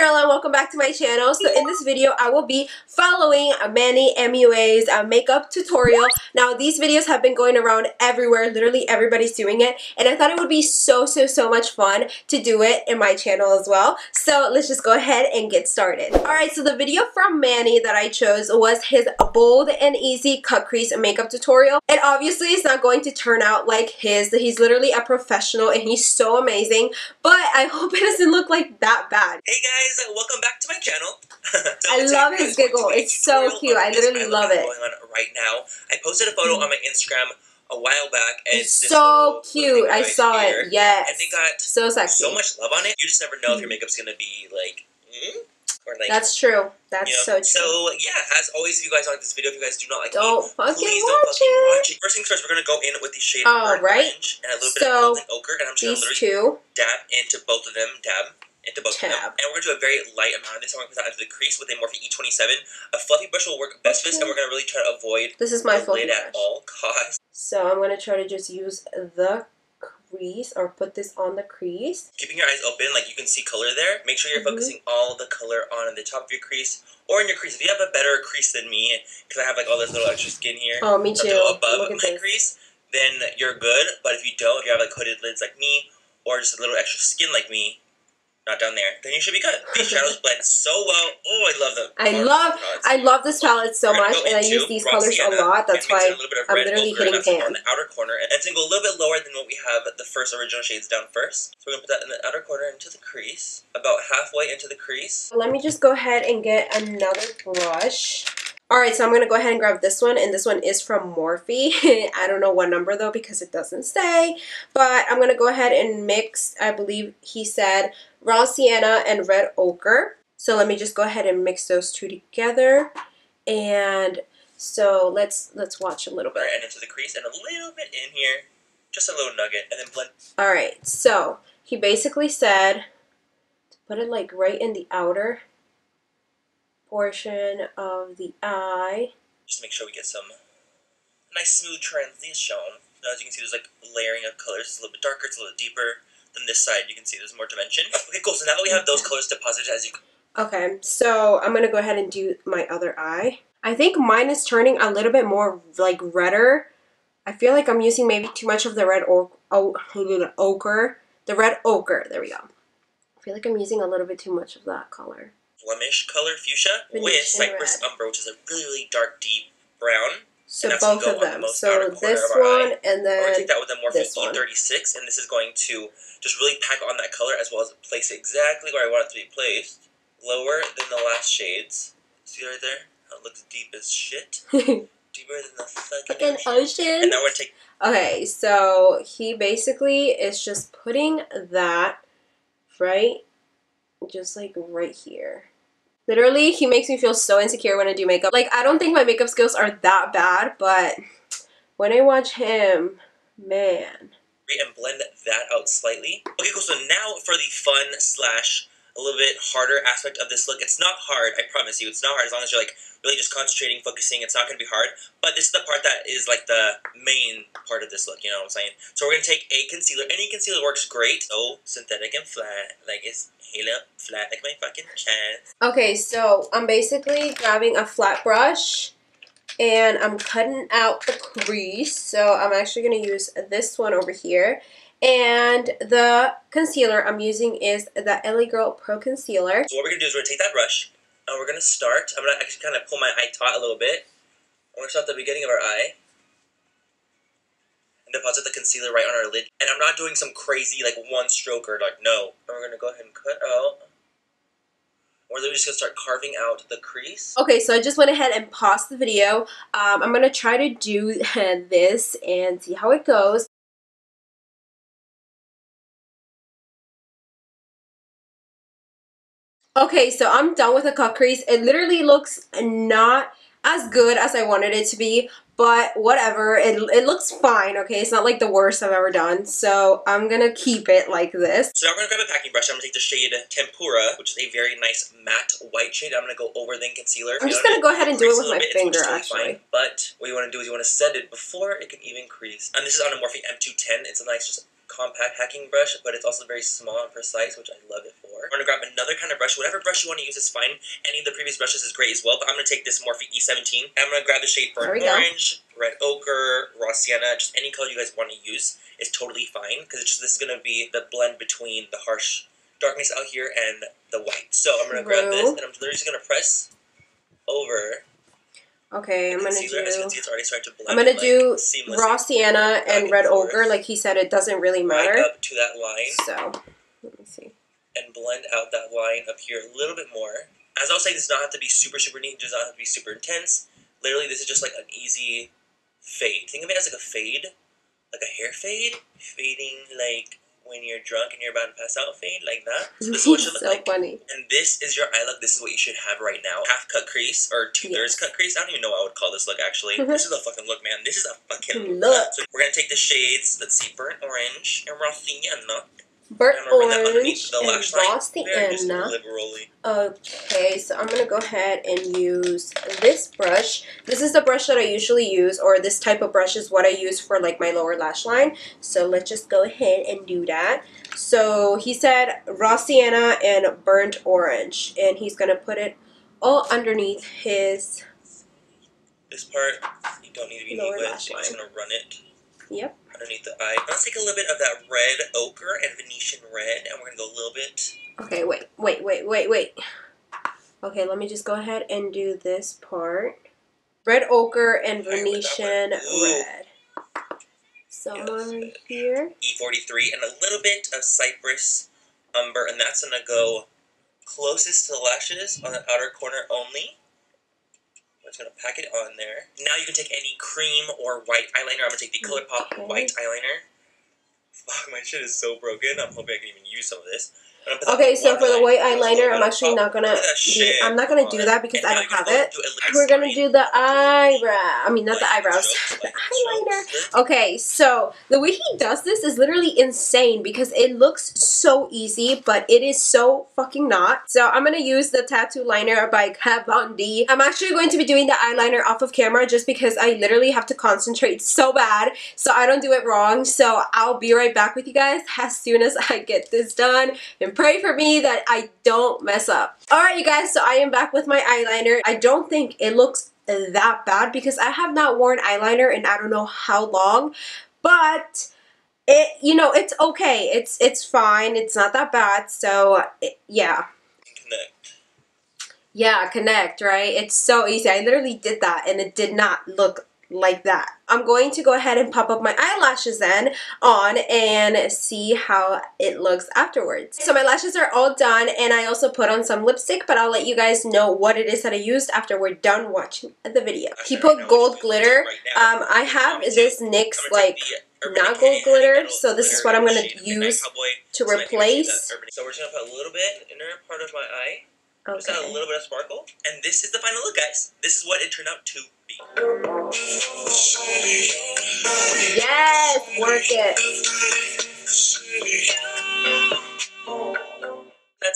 And welcome back to my channel. So in this video, I will be following Manny MUA's uh, makeup tutorial. Now these videos have been going around everywhere, literally everybody's doing it. And I thought it would be so, so, so much fun to do it in my channel as well. So let's just go ahead and get started. Alright, so the video from Manny that I chose was his bold and easy cut crease makeup tutorial. And obviously it's not going to turn out like his. He's literally a professional and he's so amazing. But I hope it doesn't look like that bad. Hey guys, uh, welcome back to my channel. so I love his giggle. It's so cute. I literally love it. Going on right now. I posted a photo mm. on my Instagram a while back. And it's so cute. I saw it. Yes. And they got so sexy. So much love on it. You just never know mm. if your makeup's gonna be like. Mm? Like, That's true. That's you know? so true. So yeah, as always, if you guys like this video, if you guys do not like don't me, fucking please don't fucking it. watch it. First things first, we're gonna go in with the shade oh, of right. orange and a little so, bit of golden ochre, and I'm just gonna literally two. dab into both of them. Dab into both Tab. And we're going to do a very light amount of this. I'm going to put that into the crease with a Morphe E27. A fluffy brush will work best for this, and we're going to really try to avoid this is my fluffy lid brush. at all costs. So I'm going to try to just use the crease or put this on the crease. Keeping your eyes open, like you can see color there. Make sure you're mm -hmm. focusing all the color on the top of your crease or in your crease. If you have a better crease than me, because I have like all this little extra skin here. Oh, me too. Above my this. crease, then you're good. But if you don't, if you have like hooded lids like me, or just a little extra skin like me, not down there, then you should be good. These shadows blend so well. Oh, I love them. I love, oh, I love this palette so much, and I use these colors a lot. That's why I'm literally hitting pan. on the outer corner, and it's gonna go a little bit lower than what we have the first original shades down first. So we're gonna put that in the outer corner into the crease, about halfway into the crease. Let me just go ahead and get another brush. Alright, so I'm going to go ahead and grab this one, and this one is from Morphe. I don't know what number though because it doesn't say, but I'm going to go ahead and mix, I believe he said, raw sienna and red ochre. So let me just go ahead and mix those two together, and so let's let's watch a little bit. Right, and into the crease and a little bit in here, just a little nugget, and then blend. Alright, so he basically said to put it like right in the outer portion of the eye. Just to make sure we get some nice smooth transition. Now, as you can see, there's like layering of colors. It's a little bit darker, it's a little deeper. Than this side, you can see there's more dimension. Okay, cool. So now that we have those colors deposited as you... Okay, so I'm going to go ahead and do my other eye. I think mine is turning a little bit more like redder. I feel like I'm using maybe too much of the red or oh, ochre. The red ochre. There we go. I feel like I'm using a little bit too much of that color. Flemish color fuchsia with Cyprus Umber, which is a really, really dark, deep brown. So both of them. The so this one eye. and then I'm gonna take that with a Morphe E36, and this is going to just really pack on that color as well as place it exactly where I want it to be placed. Lower than the last shades. See right there? How it looks deep as shit. Deeper than the fucking like ocean. And now we're take. Okay, so he basically is just putting that right, just like right here. Literally, he makes me feel so insecure when I do makeup. Like, I don't think my makeup skills are that bad, but when I watch him, man. And blend that out slightly. Okay, cool. So now for the fun slash a little bit harder aspect of this look. It's not hard, I promise you. It's not hard as long as you're like really just concentrating, focusing. It's not going to be hard. But this is the part that is like the main part of this look, you know what I'm saying? So we're going to take a concealer. Any concealer works great. So synthetic and flat, like it's halo flat like my fucking chest. Okay, so I'm basically grabbing a flat brush and I'm cutting out the crease. So I'm actually going to use this one over here. And the concealer I'm using is the LA Girl Pro Concealer. So what we're going to do is we're going to take that brush and we're going to start. I'm going to actually kind of pull my eye taut a little bit. We're going to start at the beginning of our eye. And deposit the concealer right on our lid. And I'm not doing some crazy like one stroke or like no. And we're going to go ahead and cut out. Or they're just going to start carving out the crease. Okay, so I just went ahead and paused the video. Um, I'm going to try to do this and see how it goes. Okay, so I'm done with the cut crease. It literally looks not as good as I wanted it to be, but whatever. It, it looks fine, okay? It's not like the worst I've ever done, so I'm gonna keep it like this. So now I'm gonna grab a packing brush. I'm gonna take the shade Tempera, which is a very nice matte white shade. I'm gonna go over the concealer. I'm just gonna go ahead and do it with my bit, finger, actually. Fine, but what you wanna do is you wanna set it before it can even crease. And this is on a Morphe M210. It's a nice just compact hacking brush, but it's also very small and precise, which I love it for. I'm gonna grab another kind of brush. Whatever brush you want to use is fine. Any of the previous brushes is great as well, but I'm gonna take this Morphe E17. And I'm gonna grab the shade Burnt we go. Orange, Red Ochre, Raw Sienna, just any color you guys want to use is totally fine because it's just this is gonna be the blend between the harsh darkness out here and the white. So I'm gonna grab this and I'm literally just gonna press over Okay, I'm gonna concealer. As you do. can see, it's already starting to blend. I'm gonna like, do raw sienna and red forth. ochre. Like he said, it doesn't really right matter. up to that line So let me see. and blend out that line up here a little bit more. As I was saying, this does not have to be super, super neat. It does not have to be super intense. Literally, this is just like an easy fade. Think of it as like a fade, like a hair fade, fading like when you're drunk and you're about to pass out fade, like that. So this is what look so like. funny. And this is your eye look. This is what you should have right now. Half cut crease or two thirds Yes. cut crease. I don't even know what I would call this look actually. This is a fucking look, man. This is a fucking Look. look. So we're gonna take the shades. Let's see, burnt orange and raw sienna. Burnt And I'm bring orange and lash line. raw Very just sienna. liberally. Okay, so I'm gonna go ahead and use this brush. This is the brush that I usually use, or this type of brush is what I use for like my lower lash line. So let's just go ahead and do that. So he said raw sienna and burnt orange, and he's gonna put it all underneath his. This part you don't need to be neat Lower with. lash so just line. gonna run it Yep. underneath the eye. Let's take a little bit of that red ochre and Venetian red, and we're gonna go a little bit. Okay, wait, wait, wait, wait, wait. Okay, let me just go ahead and do this part. Red ochre and I went that Venetian red. Somewhere here. E43 and a little bit of cyprus umber, and that's gonna go closest to the lashes on the outer corner only. I'm just gonna pack it on there. Now you can take any cream or white eyeliner. I'm gonna take the ColourPop Okay. white eyeliner. Fuck, my shit is so broken. I'm hoping I can even use some of this. I'm gonna put that Okay, so for the white eyeliner, I'm actually not gonna. Look at that Be. I'm not gonna do that because I don't have it. go into a We're gonna do the eyebrow. I mean, not the eyebrows. The eyeliner. Okay, so the way he does this is literally insane because it looks so easy, but it is so fucking not. So I'm gonna use the tattoo liner by Kat Von D. I'm actually going to be doing the eyeliner off of camera just because I literally have to concentrate so bad so I don't do it wrong. So I'll be right back with you guys as soon as I get this done and pray for me that I don't mess up. Alright you guys, so I am back with my eyeliner. I don't think it looks that bad because I have not worn eyeliner in I don't know how long, but it you know it's okay. It's it's fine. It's not that bad. So it, yeah. Connect. Yeah, connect, right? It's so easy. I literally did that and it did not look like that. I'm going to go ahead and pop up my eyelashes then on and see how it looks afterwards. So my lashes are all done and I also put on some lipstick, but I'll let you guys know what it is that I used after we're done watching the video. He put gold what you can do glitter. Um, I have this NYX like take the Urban not gold glitter, so this is what I'm shade Midnight use to So I can use replace. So we're just gonna put a little bit inner part of my eye. Just add a little bit of sparkle. And this is the final look, guys. This is what it turned out to be. Yes, work it.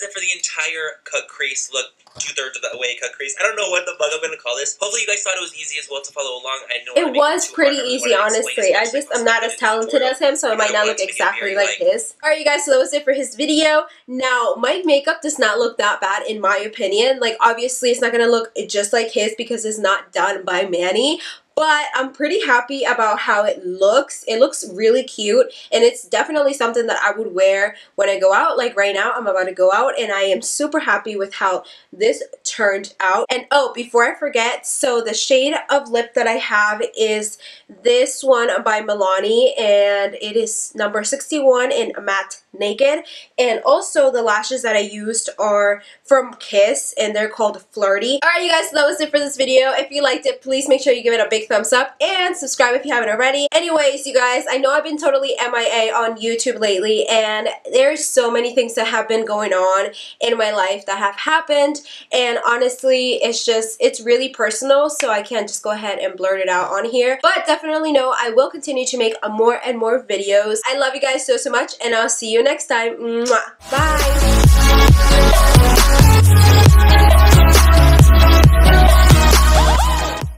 That's it for the entire cut crease look, two thirds of the way cut crease. I don't know what the bug I'm gonna call this. Hopefully, you guys thought it was easy as well to follow along. I know It was pretty easy, honestly. I just I'm not as talented as him, so it might not look exactly like his. Alright, you guys, so that was it for his video. Now, my makeup does not look that bad, in my opinion. Like, obviously, it's not gonna look just like his because it's not done by Manny. But I'm pretty happy about how it looks. It looks really cute, and it's definitely something that I would wear when I go out. Like right now, I'm about to go out, and I am super happy with how this turned out. And oh, before I forget, so the shade of lip that I have is this one by Milani, and it is number 61 in Matte Naked. And also, the lashes that I used are from Kiss, and they're called Flirty. Alright, you guys, so that was it for this video. If you liked it, please make sure you give it a big thumbs up and subscribe if you haven't already. Anyways, you guys, I know I've been totally MIA on YouTube lately, and there's so many things that have been going on in my life that have happened, and honestly, it's just, it's really personal, so I can't just go ahead and blurt it out on here. But definitely know I will continue to make more and more videos. I love you guys so, so much, and I'll see you next time. Mwah. Bye!